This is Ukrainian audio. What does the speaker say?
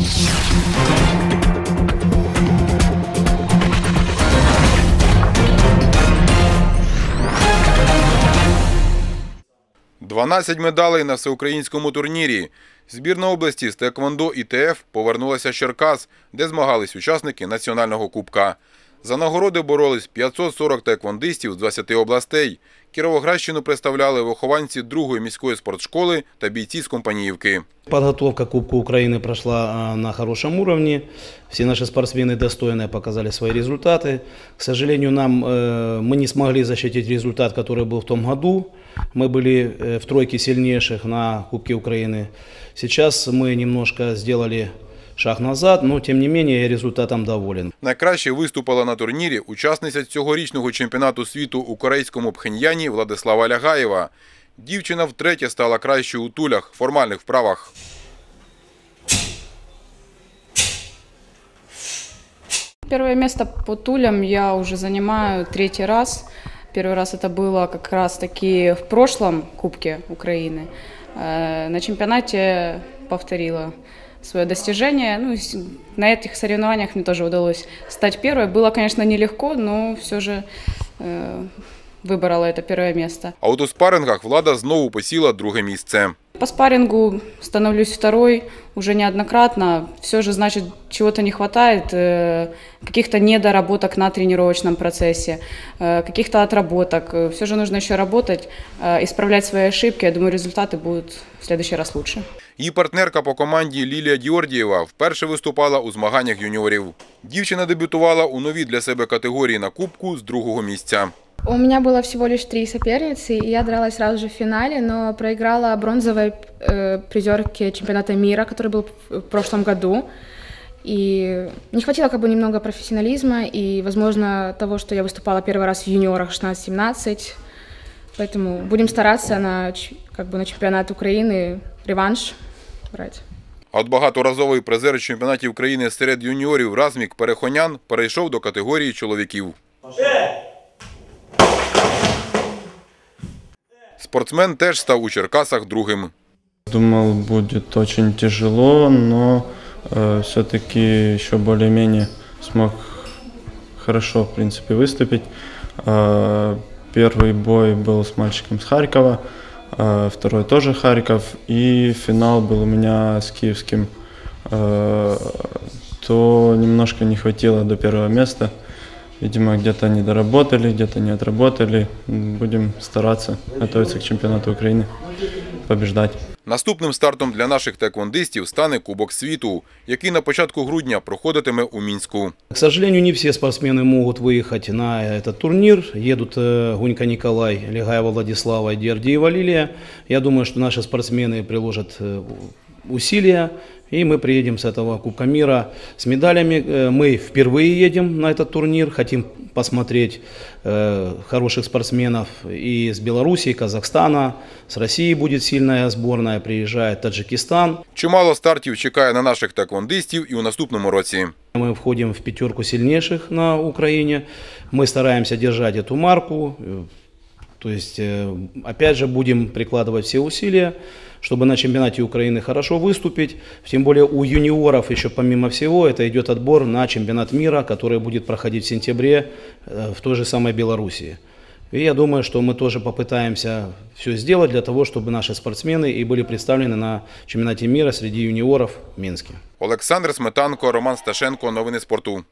– 12 медалей на всеукраїнському турнірі. Збірна області з Теквондо і ТФ повернулася з Черкас, де змагались учасники національного кубка. За нагороди боролись 540 теквондистів з 20 областей. Кіровоградщину представляли вихованці другої міської спортшколи та бійці з Компаніївки. Подготовка к Кубку Украины прошла а, на хорошем уровне. Все наши спортсмены достойно показали свои результаты. К сожалению, нам, э, мы не смогли защитить результат, который был в том году. Мы были э, в тройке сильнейших на Кубке Украины. Сейчас мы немножко сделали шаг назад, но тем не менее я результатом доволен. Найкраще виступила на турнірі учасниця цьогорічного чемпіонату світу у корейському Пхеньяні Владислава Лягаєва. Дівчина втретє стала кращою у тулях, формальних вправах. Первое место по тулям я уже занимаю третий раз. Первый раз это было как раз таки в прошлом Кубке Украины. Э, На чемпионате повторила свое достижение. Ну, и с- на этих соревнованиях мне тоже удалось стать первой. Было, конечно, нелегко, но все же э, выбрала это первое место. А от у спарингах влада знову посіла друге місце. По спаррингу становлюсь второй уже неоднократно. Все же, значит, чего-то не хватает, э, каких-то недоработок на тренировочном процессе, э, каких-то отработок. Все же нужно еще работать, э, исправлять свои ошибки. Я думаю, результаты будут в следующий раз лучше. Її партнерка по команді Лілія Діордієва вперше виступала у змаганнях юніорів. Дівчина дебютувала у новій для себе категорії на кубку з другого місця. У меня было всего лишь три соперницы, и я дралась сразу же в финале, но проиграла бронзовой э, призерке чемпионата мира, который был в прошлом году. И не хватило как бы немного профессионализма и, возможно, того, что я выступала первый раз в юниорах 16-17. Поэтому будем стараться на, ч- как бы на чемпионат Украины реванш брать. А от багаторазовий призер чемпіонатів України серед юніорів Размік Перехонян перейшов до категорії чоловіків. Спортсмен теж став у Черкасах другим. Думал, будет очень тяжело, но все-таки еще более-менее смог хорошо, в принципе, выступить. Э, первый бой был с мальчиком с Харькова, э, Второй тоже Харьков, и финал был у меня с киевским. Э, то немножко не хватило до первого места. Видимо, где-то не доработали, где-то не отработали. Будем стараться готовиться к чемпионату Украины, побеждать. Наступним стартом для наших теквондистів стане Кубок світу, який на початку грудня проходитиме у Мінську. К сожалению, не все спортсмены могут выехать на этот турнир. Едут э, Гунька Николай, Легаева Владислава и Диардиева Лилия. Я думаю, что наши спортсмены приложат э, усилия, и мы приедем с этого Кубка мира с медалями. Э, Мы впервые едем на этот турнир, хотим посмотреть э, хороших спортсменов и из Беларуси, и Казахстана. С России будет сильная сборная, приезжает Таджикистан. Чимало стартів чекає на наших теквондистів і у наступному році. Мы входим в пятерку сильнейших на Украине. Мы стараемся держать эту марку. Э, То есть, э, опять же, будем прикладывать все усилия, чтобы на чемпионате Украины хорошо выступить. Тем более у юниоров еще помимо всего это идет отбор на чемпионат мира, который будет проходить в сентябре э, в той же самой Белоруссии. И я думаю, что мы тоже попытаемся все сделать для того, чтобы наши спортсмены и были представлены на чемпионате мира среди юниоров в Минске. Олександр Сметанко, Роман Сташенко. Новини спорту.